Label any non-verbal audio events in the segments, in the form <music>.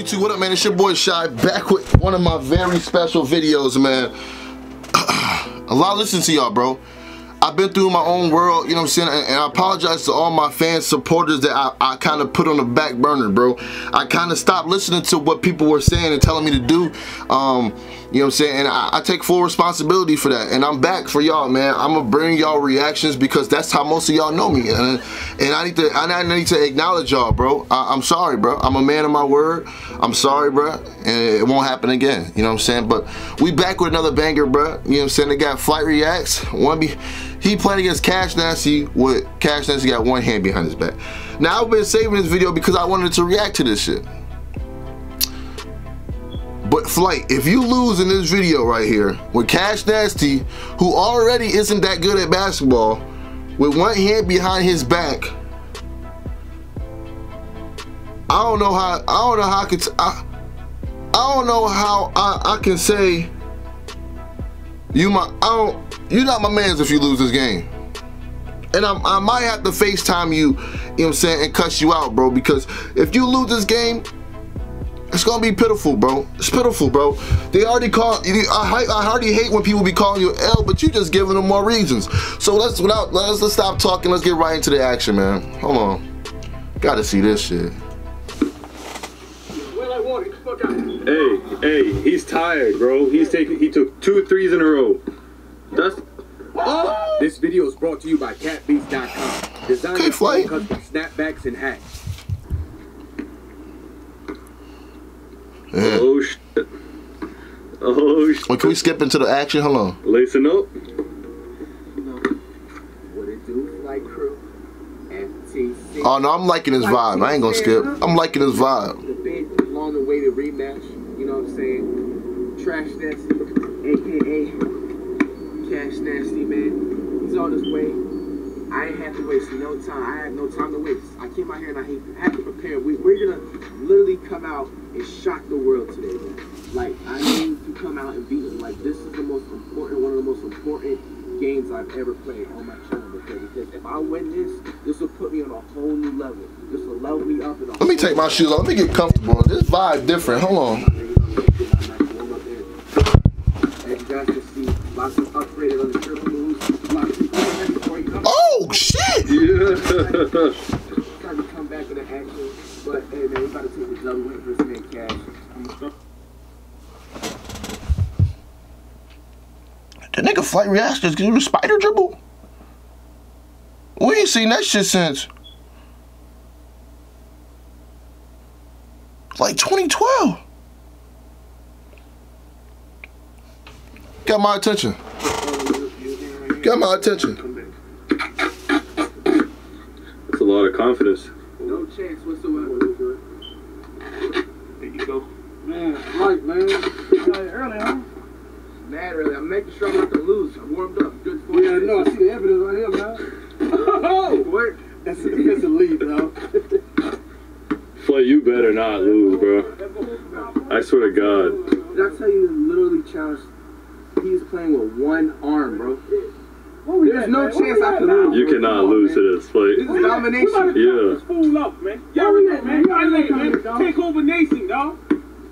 YouTube? What up, man? It's your boy Chi back with one of my very special videos, man. <clears throat> A lot of listen to y'all, bro. I've been through my own world, you know what I'm saying? And, and I apologize to all my fans, supporters that I, I kind of put on the back burner, bro. I kind of stopped listening to what people were saying and telling me to do. Um, you know what I'm saying? And I, I, take full responsibility for that. And I'm back for y'all, man. I'm gonna bring y'all reactions because that's how most of y'all know me. And, and I need to I need to acknowledge y'all, bro. I, am sorry, bro. I'm a man of my word. I'm sorry, bro. And it won't happen again. You know what I'm saying? But we back with another banger, bro. You know what I'm saying? They got Flight Reacts. One be he played against Cash Nasty with Cash Nasty got one hand behind his back. Now I've been saving this video because I wanted to react to this shit. But Flight, if you lose in this video right here with Cash Nasty, who already isn't that good at basketball, with one hand behind his back, I don't know how I don't know how I can I, I don't know how I, I can say you my I don't you're not my man's if you lose this game. And I, I might have to FaceTime you, you know what I'm saying, and cuss you out, bro, because if you lose this game, it's gonna be pitiful, bro. It's pitiful, bro. They already call. I, I already hate when people be calling you L, but you just giving them more reasons. So let's without let's let's stop talking. Let's get right into the action, man. Hold on. Gotta see this shit. Hey, hey, he's tired, bro. He's taking. He took two threes in a row. That's. Oh! This video is brought to you by CatBeats.com. Designed okay, custom snapbacks and hats. Yeah. Oh shit. Shit. Well, can we skip into the action? Hold on. Listen up. Oh no, I'm liking his vibe. I ain't gonna skip. I'm liking his vibe. The big, long awaited rematch. You know what I'm saying? Trash Nasty, aka Cash Nasty, man. He's on his way. I ain't have to waste no time. I have no time to waste. I came out here and I have to prepare. We, we're gonna literally come out and shock the world today, man. Like, I need to come out and beat him. Like, this is the most important, one of the most important games I've ever played on my channel. Because, because if I win this, this will put me on a whole new level. This will level me up. Let me take my shoes off. Let me get comfortable. This vibe different. Hold on. As you guys can see, lots of upgraded on the triple moves. Oh, shit! Yeah. <laughs> Trying to come back in the action. But, hey, man, we about to take the double win versus man cash. The nigga flight reactions can do the spider dribble? We ain't seen that shit since like 2012. Got my attention. Got my attention That's a lot of confidence. No chance whatsoever. There you go. Man, right, man. Early, huh? Mad early. I'm making sure I'm not gonna lose. I'm warmed up. Good for Yeah, no, I see the evidence right here, man. oh, <laughs> what? That's a defensive lead, bro. <laughs> Flay, you better not lose, bro. I swear to God. Did I tell you, literally challenged? He's playing with one arm, bro. There's no chance I can lose. You cannot lose to this fight. This is domination. Yeah. Fool up, man. Y'all man. man. Take over nation, dog.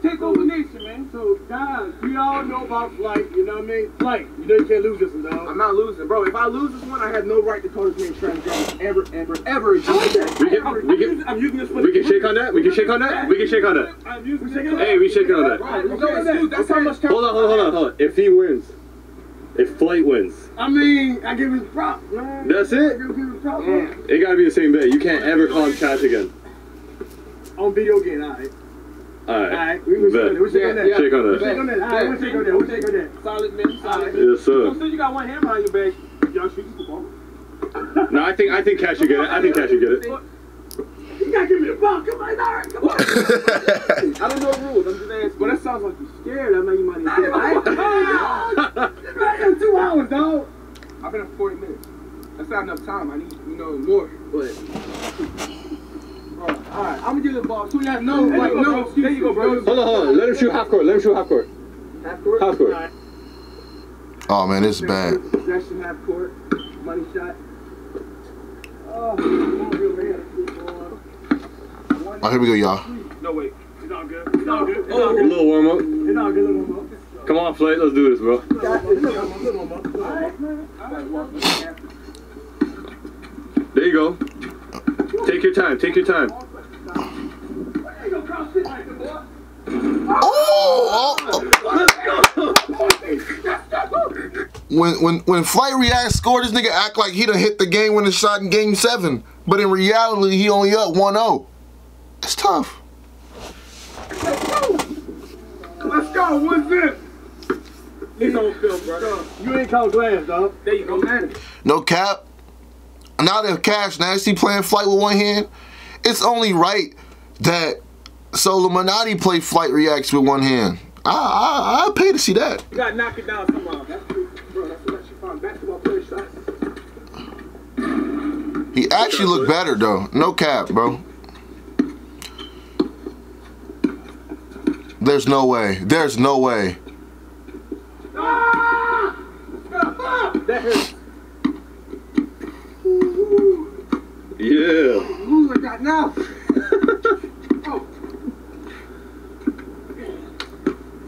Take over nation, man. So, guys, we all know about flight. You know what I mean? Flight. You know you can't lose this one, dog. I'm not losing, bro. If I lose this one, I have no right to call this man transgender ever, ever, ever again. We can, we can, I'm using this for we can shake on that. We can shake on that. We can shake on that. I'm using. Hey, we shake on that. Right, that's how much. Hold on, hold on, hold on, hold on. If he wins. If Flight wins. I mean, I give his props, man. That's it? I give his props, man. It gotta be the same bet. You can't ever call him cash again. On video game, alright. Alright. Alright, we will shake on that. We shake on that. Shake on that. We shake on that. Alright, we shake on that. We shake on that. Solid, man. Solid. Yes, sir. So you got one hand behind your back. Y'all shoot the ball. <laughs> No, I think I think Cash should get it. I think Cash should get it. You gotta give me the ball. Come on, all right, come on. <laughs> I don't know rules. I'm just asking. But that sounds like you're scared. I know you might not get it. Right two hours, dog. I've been up 40 minutes. That's not enough time. I need, you know, more. But. Bro, all right, I'm gonna give the ball. So you have no, like, no excuse. There you go, bro. Hold on, hold on. Let him shoot half court. Let him shoot half court. Half court? Half court. Right. Oh, man, this is bad. Possession, half court. Money shot. Oh, Oh, here we go, y'all. No, wait. It's all good. It's all good. It's oh, all A good. little warm up. It's all good. Little warm up. Come on, Flight. Let's do this, bro. There you go. Take your time. Take your time. Ain't no cross shit like that, boy. Oh, oh, when when when Flight React scored, this nigga act like he done hit the game winning shot in Game Seven, but in reality he only up 1-0. It's tough. Let's go. What's this? It's on film, bro. You ain't count glass, dog. There you go, man. No cap. Now that Cash Nasty playing Flight with one hand, it's only right that SoLLUMINATI play Flight Reacts with one hand. I I I pay to see that. You gotta knock it down somehow. That's true, bro. That's what you find basketball player shots. He actually looked better though. No cap, bro. There's no way. There's no way. Ah! That Yeah. Ooh, I got now. <laughs> oh,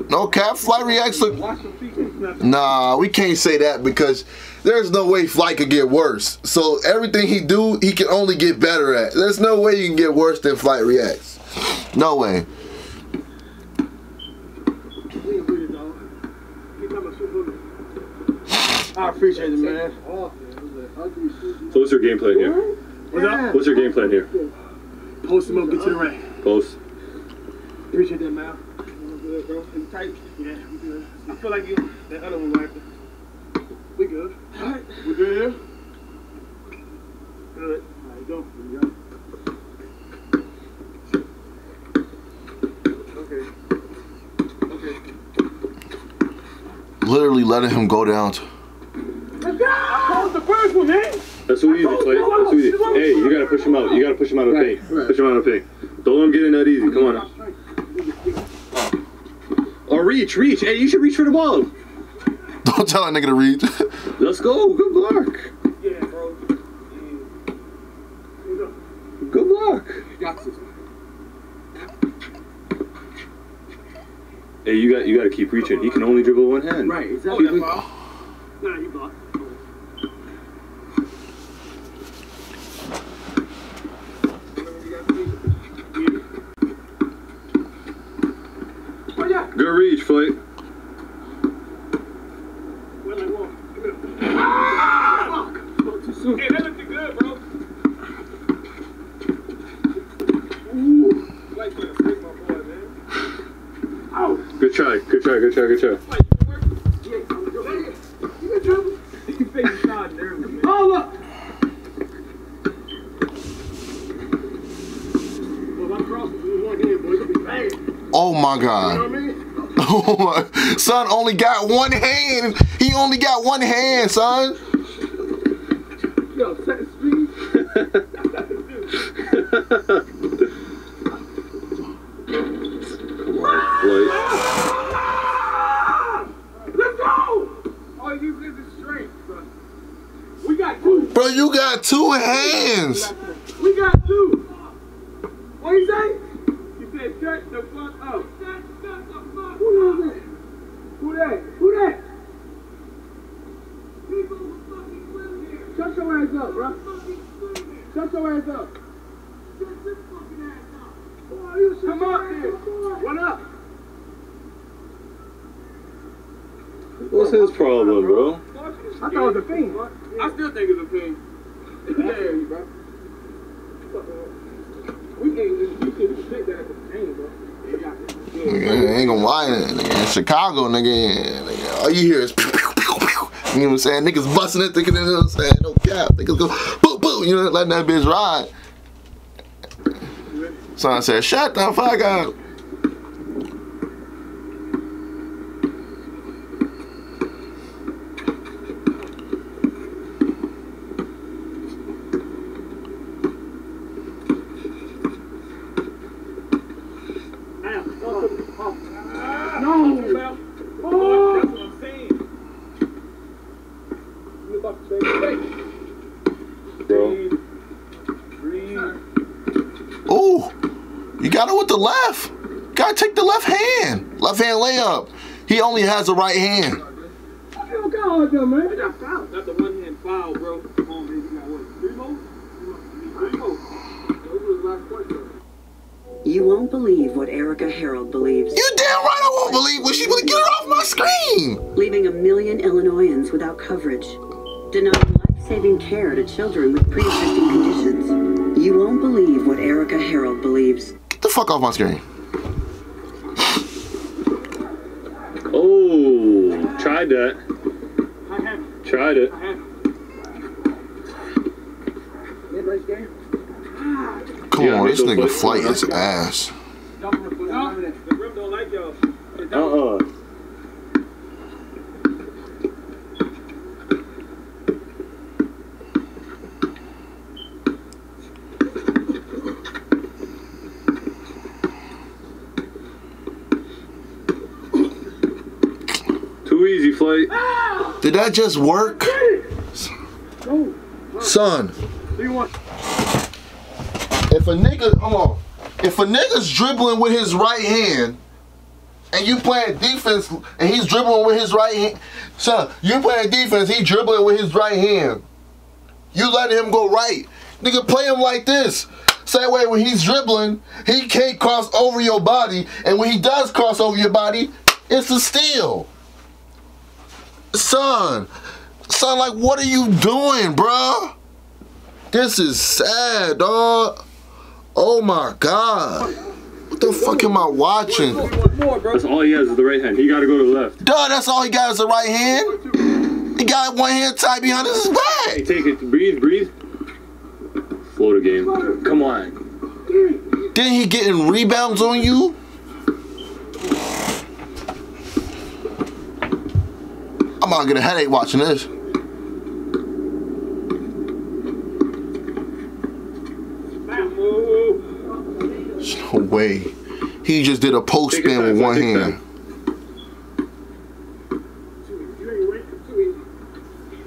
No cap. Flight Reacts look. wash your feet. Nothing. Nah, we can't say that because there's no way Flight could get worse. So everything he do, he can only get better at. There's no way you can get worse than Flight Reacts. No way. We ain't with it, dog. Keep talking about shit, booty. I appreciate it, man. So what's your game plan here? What's up? What's your game plan here? Post him up, get to the ring. Post. Appreciate that, man. Good, bro. You tight? Yeah, we good. I feel like you, that other one wiped it. We good. Alright. We good here? Good. Alright, go. Here we go. Okay. Okay. Literally letting him go down. To, Let's go! I called the first one, man. That's too easy, Flight. That's too easy. Hey, you gotta push him out. You gotta push him out of the paint. Push him out of the paint. Don't let him get in that easy. Come on. Or reach, reach. Hey, you should reach for the ball. don't tell that nigga to reach. Let's go. Good block. Yeah, bro. Yeah. Good block. Got this. Hey, you got you got to keep reaching. He can only dribble one hand. Right, Oh, exactly. that's all. Nah, you blocked. Oh, yeah. Good reach, Flight. Well, I won. Come here. Ah! Spoke too soon. Hey, that looked good, bro. Ooh. Like that. Take my boy, man. Ow. Good try. Good try. Good try. Good try. Like, you work? Yeah, I'm a dribble. You can dribble. You face shot there, man. Hold up. Well, I'm crossing. You one hand, boy. You be banging. Oh my You know god. I mean? <laughs> Oh my son only got one hand. He only got one hand, son. Yo, second speed. Come on, Flight. Let's go! All you is is strength, son. We got two. Bro, you got two hands. We got two. What you say? He said, shut the fuck up. Who is that? Who that? Who that? Shut your ass up, bro. Shut your ass up. Come up here. What up? What's his problem, bro? I thought it was a fiend. I still think it's a fiend. Yeah, bro. We can, we can take that as a pain, bro. Nigga, ain't gonna lie, nigga, in Chicago, nigga, nigga, all you hear is pew, pew, pew, pew. You know what I'm saying? Niggas busting it, thinking, you know what I'm saying? No cap. Niggas go, boo, boo, you know, letting that bitch ride. Son said, shut the fuck up. No! Oh! That's what I'm saying. You about to say, Bro. breathe, breathe. Ooh, you got it with the left. Gotta take the left hand. Left hand layup. He only has the right hand. Hell, God, though, man. Not foul. Not the one hand foul, bro. Come on, baby. You got what? Three more? Three more. Those were the last questions. You won't believe what Erika Harold believes, You damn right I won't believe when she would get her off my screen. leaving a million Illinoisans without coverage, denying life-saving care to children with pre-existing conditions. You won't believe what Erika Harold believes. Get the fuck off my screen. Oh, tried that. I have it. Tried it. I have it. Mid-range game. Come Yeah, on, this nigga those flight plays. is ass. Double the foot. No, the rim don't like y'all. It don't. Uh-uh. Too easy, Flight. Did that just work? Son, if a nigga, hold on. If a nigga's dribbling with his right hand and you playing defense and he's dribbling with his right hand, son, you playing defense, he dribbling with his right hand. You letting him go right. Nigga, play him like this. Same way when he's dribbling, he can't cross over your body, and when he does cross over your body, it's a steal. Son, son, like, what are you doing, bruh? This is sad, dog. Oh my god. What the fuck am I watching? You want? That's all he has is the right hand. He got to go to the left. Duh, that's all he got is the right hand. He got one hand tied behind his Hey, back. take it. Breathe, breathe. Slow the game. Come on. Then he getting rebounds on you? I'm gonna get a headache watching this. There's no way. He just did a post spin with one hand. time. You ain't wet. Too easy.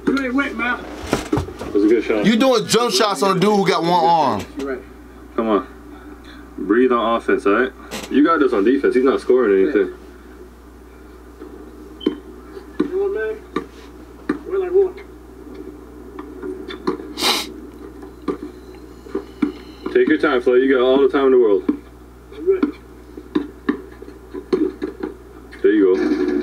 You ain't wet, man. That was a good shot. You doing jump shots on a dude who got one arm. Come on. Breathe on offense, all right? You got this on defense. He's not scoring anything. You know what, man? We're like what? Take your time, Flight. You got all the time in the world. There you go.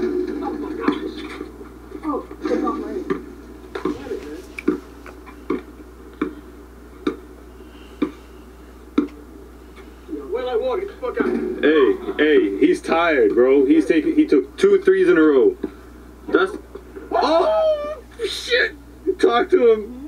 Hey, hey, he's tired, bro. He's taking. He took two threes in a row. That's. Oh shit! Talk to him.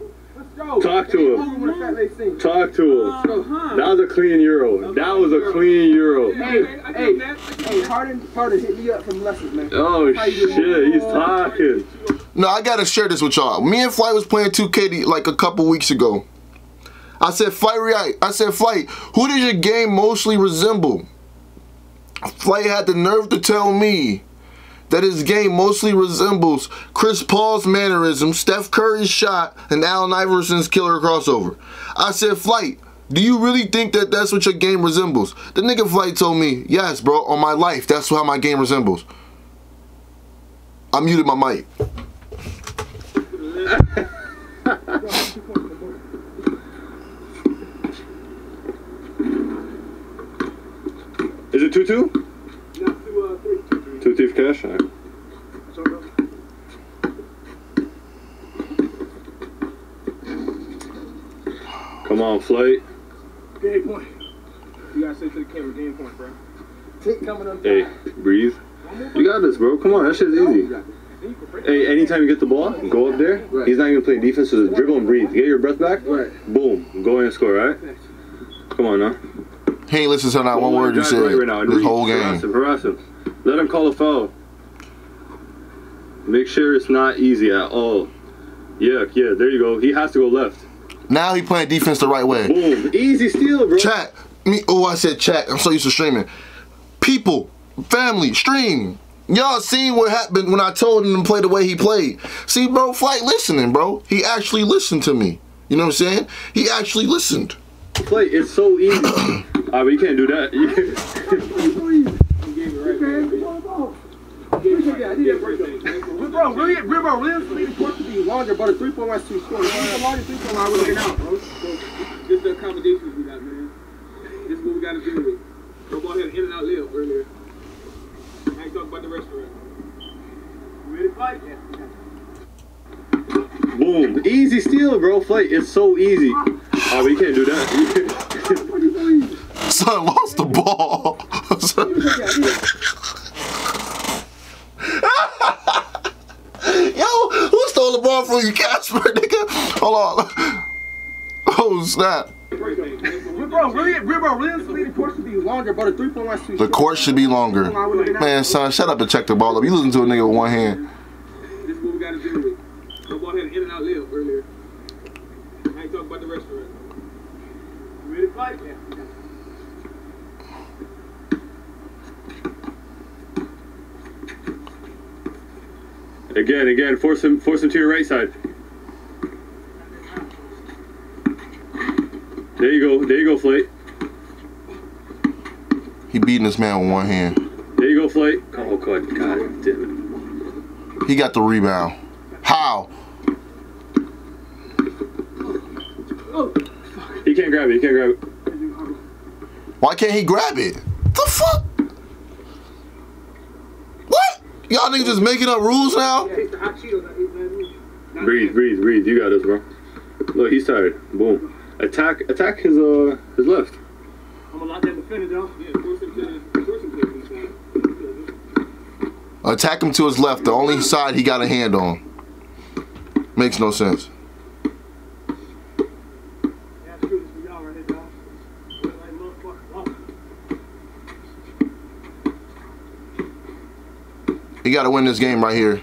Let's go. Talk to him. Over with a fat lace thing. Talk to him. Let's go. Huh? That was a clean euro. That was a clean euro. Hey, hey, get that. I get hey. Harden, Harden hit me up from lessons, man. Oh shit! He's talking. No, I gotta share this with y'all. Me and Flight was playing 2K like a couple weeks ago. I said, Flight, react. I said, Flight, who does your game mostly resemble? Flight had the nerve to tell me that his game mostly resembles Chris Paul's mannerism, Steph Curry's shot, and Allen Iverson's killer crossover. I said, Flight, do you really think that that's what your game resembles? The nigga Flight told me, yes, bro, on my life, that's how my game resembles. I muted my mic. Is it two two? Not two, uh, three, two, three. Cash. All right. Come on, flight. Game point. You gotta say to the camera, game point, bro. Tick coming up. Hey, breathe. You got this, bro. Come on, that shit's easy. Hey, anytime you get the ball, go up there. Right. He's not even playing defense, so just dribble and breathe. Get your breath back. Right. Boom. Go in and score, right? Come on now. He ain't listen to not one word you said right, right now. this reach. whole Harass game. him, harass him. Let him call a foul. Make sure it's not easy at all. Yeah, yeah, there you go. He has to go left. Now he playing defense the right way. Boom. Easy steal, bro. Chat. Me. Oh, I said chat. I'm so used to streaming. People, family, stream. Y'all seen what happened when I told him to play the way he played. See, bro, flight listening, bro. He actually listened to me. You know what I'm saying? He actually listened. Play. It's so easy. <coughs> ah, but you can't do that. <laughs> yeah, I did that break though. Bro, really, bro, realistically, the court could be longer, but a three point line's too short. If it a longer three point line, we're looking out, bro. This is the accommodations we got, man. This is what we got to do with it. Go go ahead and in and out layup earlier. I ain't talking about the restaurant. You ready to fight? Boom. Easy steal, bro. Flight. It's so easy. Oh, but you can't do that. <laughs> Son lost the ball. Yo, the from you, Casper, nigga? Hold on. Oh, snap. Bro, really, bro, realistically, the court should be longer, but a three point line's The court should be longer. Three-point line, we're looking out. Man, son, shut up and check the ball up. You listen to a nigga with one hand. This what we got to do with. Go go ahead and in and out layup earlier. I ain't talking about the restaurant. You ready to fight? Again, again. Force him. Force him to your right side. There you go. There you go, Flight. He beating this man with one hand. There you go, Flight. Oh God, God damn it. He got the rebound. How? it. He can't grab it. He can't grab it. Why can't he grab it? The fuck? What? Y'all niggas just making up rules now? Taste the hot Cheetos I ate last week. Breathe, breathe, breathe. You got this, bro. Look, he's tired. Boom. Attack, attack his uh his left. I'm gonna lock that defender down. Yeah, force him to force him to the inside. Attack him to his left, the only side he got a hand on. Makes no sense. Yeah, screw this for y'all right here, dog. Look like motherfucker. Walk. Got to win this game right here.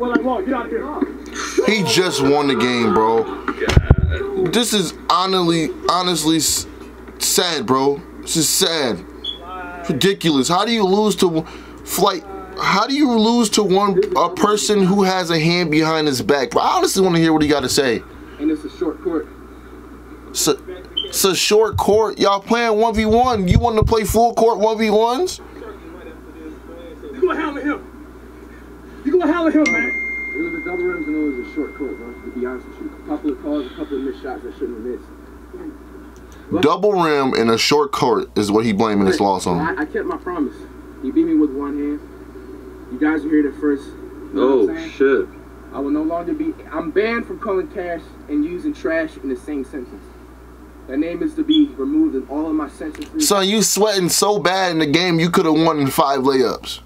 Well, like, walk, get out there. He just won the game, bro. This is honestly, honestly sad, bro. This is sad. Ridiculous. How do you lose to flight? How do you lose to one a person who has a hand behind his back? Bro, I honestly want to hear what he got to say. And it's a short court. A, it's a short court. Y'all playing 1v1. You want to play full court 1v1s? You gonna hammer him. You gonna hammer him, man. It was a double rims and it was a short court, bro. To be honest with you, a couple of calls, a couple of missed shots I shouldn't have missed. Double rim in a short court is what he blaming his loss on. I, I kept my promise. He beat me with one hand. You guys were here the first. You know Oh shit. I will no longer be. I'm banned from calling cash and using trash in the same sentence. That name is to be removed in all of my sentences. Son, you sweating so bad in the game you could have won in five layups.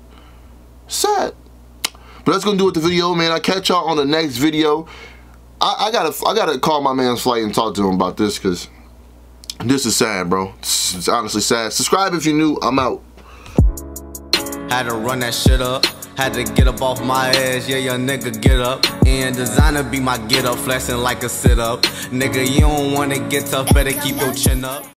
Sad. But that's gonna do it with the video, man. I catch y'all on the next video. I, I gotta I gotta call my man's flight and talk to him about this because this is sad, bro. It's, is honestly sad. Subscribe if you're new. I'm out. Had to run that shit up. Had to get up off my ass, yeah, young nigga, get up. And designer be my get up, flexing like a sit up. Nigga, you don't wanna get tough, better keep your chin up.